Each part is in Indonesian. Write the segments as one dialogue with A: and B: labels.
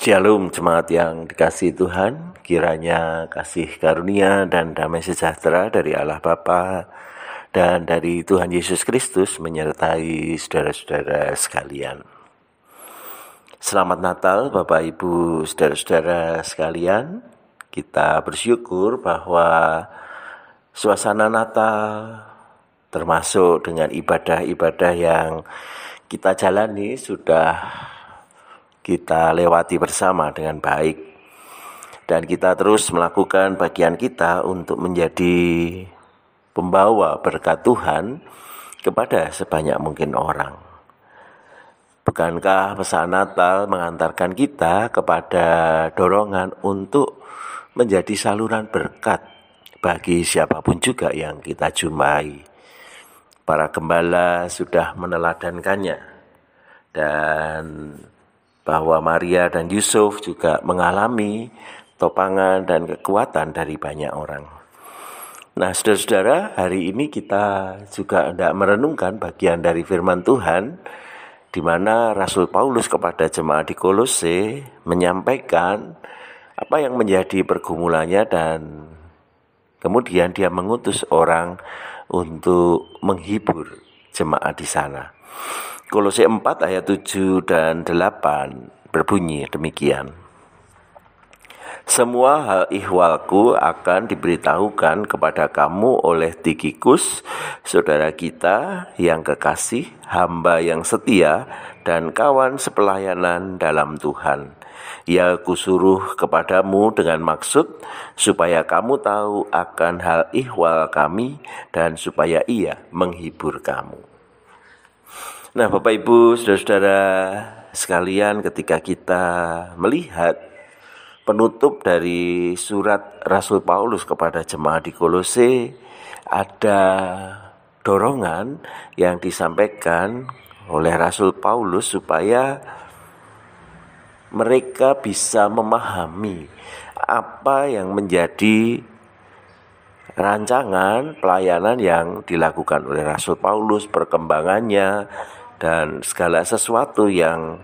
A: Shalom jemaat yang dikasih Tuhan, kiranya kasih karunia dan damai sejahtera dari Allah Bapa dan dari Tuhan Yesus Kristus menyertai saudara-saudara sekalian. Selamat Natal Bapak Ibu saudara-saudara sekalian. Kita bersyukur bahwa suasana Natal termasuk dengan ibadah-ibadah yang kita jalani sudah kita lewati bersama dengan baik dan kita terus melakukan bagian kita untuk menjadi pembawa berkat Tuhan kepada sebanyak mungkin orang. Bukankah pesan Natal mengantarkan kita kepada dorongan untuk menjadi saluran berkat bagi siapa pun juga yang kita jumpai. Para gembala sudah meneladankannya dan bahwa Maria dan Yusuf juga mengalami topangan dan kekuatan dari banyak orang. Nah, saudara-saudara, hari ini kita juga tidak merenungkan bagian dari firman Tuhan di mana Rasul Paulus kepada jemaat di Kolose menyampaikan apa yang menjadi pergumulannya dan kemudian dia mengutus orang untuk menghibur jemaat di sana. Kolose 4 ayat 7 dan 8 berbunyi demikian. Semua hal ihwalku akan diberitahukan kepada kamu oleh Tikikus, saudara kita yang kekasih, hamba yang setia, dan kawan sepelayanan dalam Tuhan. Ia kusuruh kepadamu dengan maksud supaya kamu tahu akan hal ihwal kami dan supaya ia menghibur kamu. Nah, Bapak Ibu, saudara-saudara sekalian, ketika kita melihat penutup dari surat Rasul Paulus kepada jemaat di Kolose, ada dorongan yang disampaikan oleh Rasul Paulus supaya mereka bisa memahami apa yang menjadi rancangan pelayanan yang dilakukan oleh Rasul Paulus, perkembangannya, dan segala sesuatu yang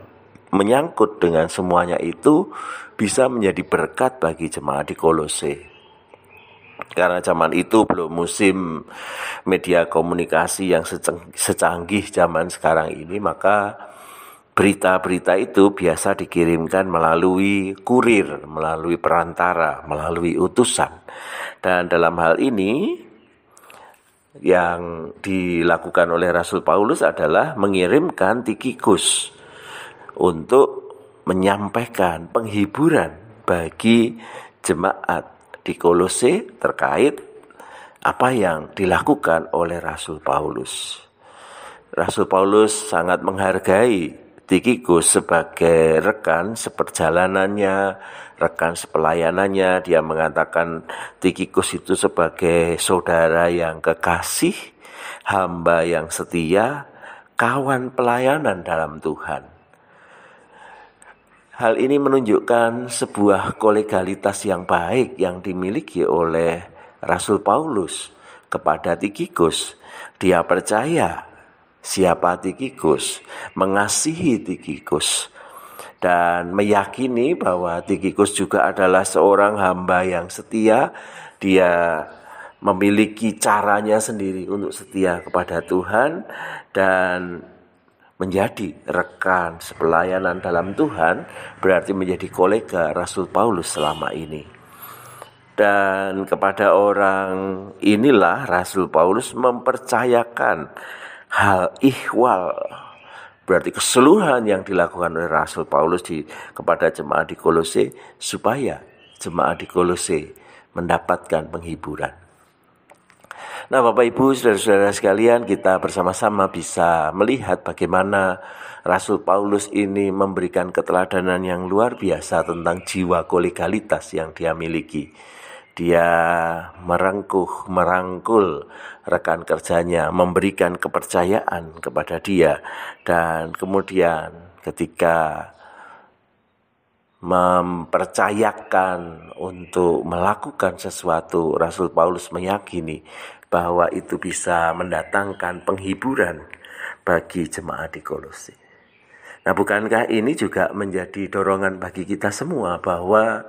A: menyangkut dengan semuanya itu bisa menjadi berkat bagi jemaat di Kolose. Karena zaman itu belum musim media komunikasi yang secanggih zaman sekarang ini, maka berita-berita itu biasa dikirimkan melalui kurir, melalui perantara, melalui utusan. Dan dalam hal ini yang dilakukan oleh Rasul Paulus adalah mengirimkan Tikikus untuk menyampaikan penghiburan bagi jemaat di Kolose terkait apa yang dilakukan oleh Rasul Paulus. Rasul Paulus sangat menghargai Tikikus sebagai rekan seperjalanannya, rekan sepelayanannya. Dia mengatakan Tikikus itu sebagai saudara yang kekasih, hamba yang setia, kawan pelayanan dalam Tuhan. Hal ini menunjukkan sebuah kolegalitas yang baik yang dimiliki oleh Rasul Paulus kepada Tikikus. Dia percaya siapa Tikikus, mengasihi Tikikus, dan meyakini bahwa Tikikus juga adalah seorang hamba yang setia. Dia memiliki caranya sendiri untuk setia kepada Tuhan dan menjadi rekan sepelayanan dalam Tuhan berarti menjadi kolega Rasul Paulus selama ini. Dan kepada orang inilah Rasul Paulus mempercayakan hal ihwal berarti keseluruhan yang dilakukan oleh Rasul Paulus di kepada jemaat di Kolose supaya jemaat di Kolose mendapatkan penghiburan. Nah, Bapak Ibu, saudara-saudara sekalian, kita bersama-sama bisa melihat bagaimana Rasul Paulus ini memberikan keteladanan yang luar biasa tentang jiwa kolegalitas yang dia miliki dia merengkuh, merangkul rekan kerjanya, memberikan kepercayaan kepada dia, dan kemudian ketika mempercayakan untuk melakukan sesuatu, Rasul Paulus meyakini bahwa itu bisa mendatangkan penghiburan bagi jemaat di Kolose. Nah, bukankah ini juga menjadi dorongan bagi kita semua bahwa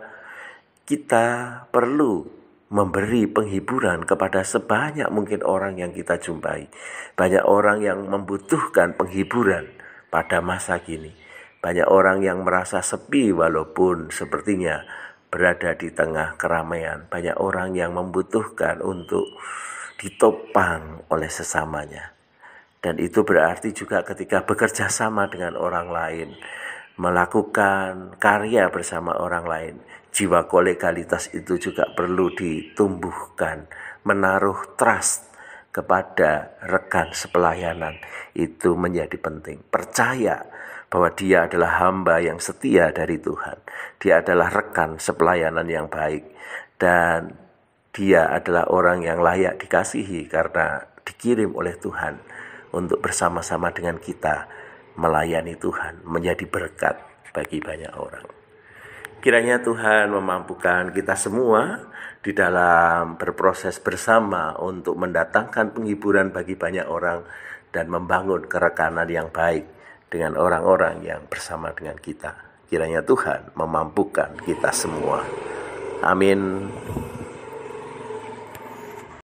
A: kita perlu memberi penghiburan kepada sebanyak mungkin orang yang kita jumpai. Banyak orang yang membutuhkan penghiburan pada masa kini. Banyak orang yang merasa sepi walaupun sepertinya berada di tengah keramaian. Banyak orang yang membutuhkan untuk ditopang oleh sesamanya. Dan itu berarti juga ketika bekerja sama dengan orang lain, melakukan karya bersama orang lain, jiwa kolegalitas itu juga perlu ditumbuhkan, menaruh trust kepada rekan sepelayanan itu menjadi penting. Percaya bahwa dia adalah hamba yang setia dari Tuhan. Dia adalah rekan sepelayanan yang baik dan dia adalah orang yang layak dikasihi karena dikirim oleh Tuhan untuk bersama-sama dengan kita melayani Tuhan, menjadi berkat bagi banyak orang. Kiranya Tuhan memampukan kita semua di dalam berproses bersama untuk mendatangkan penghiburan bagi banyak orang dan membangun kerekanan yang baik dengan orang-orang yang bersama dengan kita. Kiranya Tuhan memampukan kita semua. Amin.